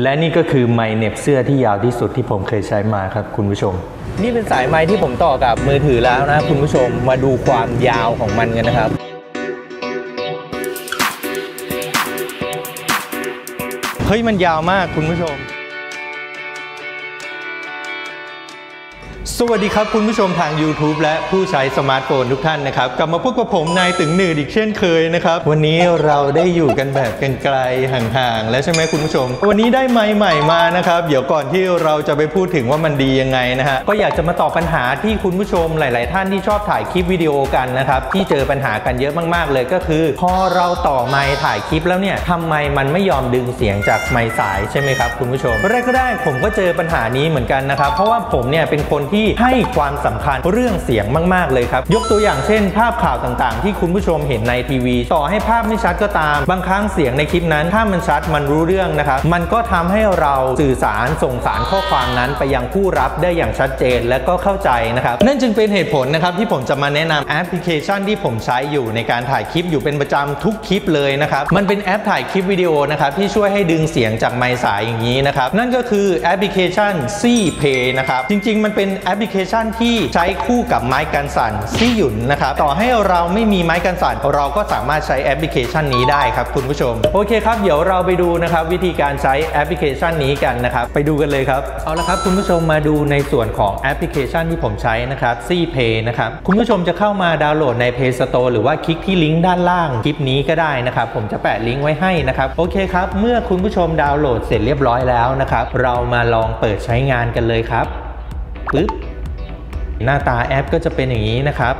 และนี่ก็คือไม้เน็บเสื้อที่ยาวที่สุดที่ผมเคยใช้มาครับคุณผู้ชม นี่เป็นสายไม้ที่ผมต่อกับมือถือแล้วนะคุณผู้ชมมาดูความยาวของมันกันนะครับเฮ้ยมันยาวมากคุณผู้ชม สวัสดีครับคุณผู้ชมทาง YouTube และผู้ใช้สมาร์ทโฟนทุกท่านนะครับ กลับมาพบกับผมนายตึงหนืดอีกเช่นเคยนะครับ วันนี้เราได้อยู่กันแบบไกลๆห่างๆ แล้วใช่ไหมคุณผู้ชม วันนี้ได้ไม้ใหม่มานะครับ เดี๋ยวก่อนที่เราจะไปพูดถึงว่ามันดียังไงนะฮะก็อยากจะมาตอบปัญหาที่คุณผู้ชมหลาย ๆ ท่านที่ชอบถ่ายคลิปวิดีโอกันนะครับที่เจอปัญหากันเยอะมากๆ เลยก็คือ พอเราต่อไมค์ถ่ายคลิปแล้วเนี่ยทำไมมันไม่ยอมดึงเสียงจากไมค์สายใช่ไหมครับคุณผู้ชมแรกก็ได้ผมก็เจอปัญหานี้เหมือนกันนะครับเพราะว่าผมเนี่ยเป็นคนที่ให้ความสำคัญเรื่องเสียงมาก ๆ เลยครับ ยกตัวอย่างเช่น ภาพข่าวต่างๆ ที่คุณผู้ชมเห็นในทีวี ต่อให้ภาพไม่ชัดก็ตาม บางครั้งเสียงในคลิปนั้น ถ้ามันชัดมันรู้เรื่องนะครับ มันก็ทำให้เราสื่อสารส่งสารข้อความนั้นไปยังผู้รับได้อย่างชัดเจนและก็เข้าใจนะครับ นั่นจึงเป็นเหตุผลนะครับที่ผมจะมาแนะนำแอปพลิเคชันที่ผมใช้อยู่ในการถ่ายคลิปอยู่เป็นประจำทุกคลิปเลยนะครับ มันเป็นแอปถ่ายคลิปวิดีโอนะครับที่ช่วยให้ดึงเสียงจากไมค์สายอย่างนี้นะครับ นั่นก็คือแอปพลิเคชัน ZY Play นะครับ จริง ๆ มันเป็นแอปพลิเคชันที่ใช้คู่กับไม้กันสั่น Zhiyun นะครับต่อให้เราไม่มีไม้กันสั่นเราก็สามารถใช้แอปพลิเคชันนี้ได้ครับคุณผู้ชม โอเคครับ เดี๋ยวเราไปดูนะครับวิธีการใช้แอปพลิเคชันนี้กันนะครับไปดูกันเลยครับเอาละครับคุณผู้ชมมาดูในส่วนของแอปพลิเคชันที่ผมใช้นะครับ ZY Play นะครับคุณผู้ชมจะเข้ามาดาวน์โหลดใน Play Store หรือว่าคลิกที่ลิงก์ด้านล่างคลิปนี้ก็ได้นะครับผมจะแปะลิงก์ไว้ให้นะครับโอเคครับเมื่อคุณผู้ชมดาวน์โหลดเสร็จเรียบร้อยแล้วนะครับเรามาลองเปิดใช้งานกันเลยครับ ปึ๊บหน้าตาแอปก็จะเป็นอย่างนี้นะครับ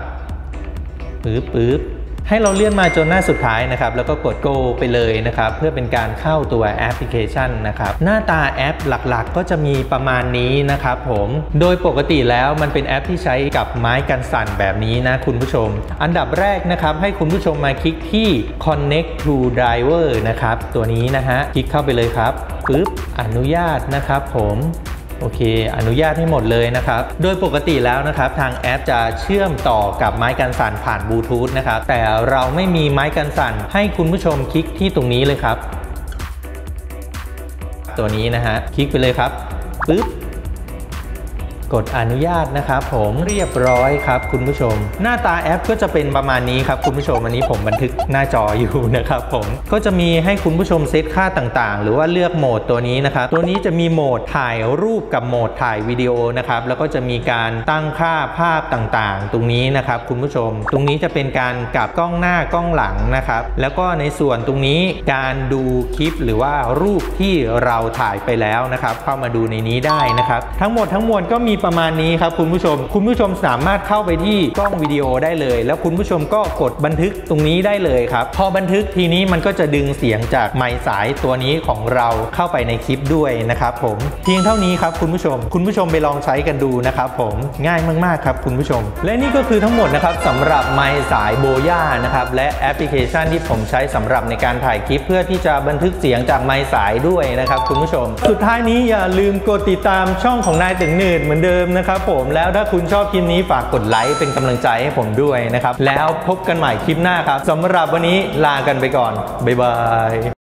ปึ๊บปึ๊บให้เราเลื่อนมาจนหน้าสุดท้ายนะครับ แล้วก็กด go ไปเลยนะครับ เพื่อเป็นการเข้าตัวแอปพลิเคชันนะครับ หน้าตาแอปหลักๆ ก็จะมีประมาณนี้นะครับผม โดยปกติแล้วมันเป็นแอปที่ใช้กับไม้กันสั่นแบบนี้นะคุณผู้ชม อันดับแรกนะครับ ให้คุณผู้ชมมาคลิกที่ connect to device นะครับ ตัวนี้นะฮะ คลิกเข้าไปเลยครับปึ๊บอนุญาตนะครับผม โอเค อนุญาตให้หมดเลยนะครับ โดยปกติแล้วนะครับ ทางแอปจะเชื่อมต่อกับไม้กันสั่นผ่านบลูทูธนะครับ แต่เราไม่มีไม้กันสั่นให้คุณผู้ชมคลิกที่ตรงนี้เลยครับ ตัวนี้นะฮะ คลิกไปเลยครับปึ๊บ กดอนุญาตนะครับผมเรียบร้อยครับคุณผู้ชม หน้าตาแอปก็จะเป็นประมาณนี้ครับคุณผู้ชมอันนี้ผมบันทึกหน้าจออยู่นะครับผมก็จะมีให้คุณผู้ชมเซตค่าต่างๆ หรือว่าเลือกโหมดตัวนี้นะครับตัวนี้จะมีโหมดถ่ายรูปกับโหมดถ่ายวิดีโอนะครับแล้วก็จะมีการตั้งค่าภาพต่างๆ ตรงนี้นะครับคุณผู้ชม ตรงนี้จะเป็นการกลับกล้องหน้ากล้องหลังนะครับแล้วก็ในส่วนตรงนี้การดูคลิปหรือว่ารูปที่เราถ่ายไปแล้วนะครับเข้ามาดูในนี้ได้นะครับ ทั้งหมดทั้งมวลก็มีประมาณนี้ครับคุณผู้ชม คุณผู้ชมสามารถเข้าไปที่กล้องวิดีโอได้เลย แล้วคุณผู้ชมก็กดบันทึกตรงนี้ได้เลยครับ พอบันทึกทีนี้มันก็จะดึงเสียงจากไมค์สายตัวนี้ของเราเข้าไปในคลิปด้วยนะครับผมเพียงเท่านี้ครับคุณผู้ชม คุณผู้ชมไปลองใช้กันดูนะครับผมง่ายมากๆครับคุณผู้ชม และนี่ก็คือทั้งหมดนะครับสำหรับไมค์สายโบย่านะครับและแอปพลิเคชันที่ผมใช้สำหรับในการถ่ายคลิป เพื่อที่จะบันทึกเสียงจากไมค์สายด้วยนะครับคุณผู้ชม สุดท้ายนี้อย่าลืมกดติดตามช่องของนายตึงหนืดเหมือนเดิดิมนะครับผมแล้วถ้าคุณชอบคลิปนี้ฝากกดไลค์เป็นกำลังใจให้ผมด้วยนะครับ แล้วพบกันใหม่คลิปหน้าครับสำหรับวันนี้ลากันไปก่อน บ๊ายบาย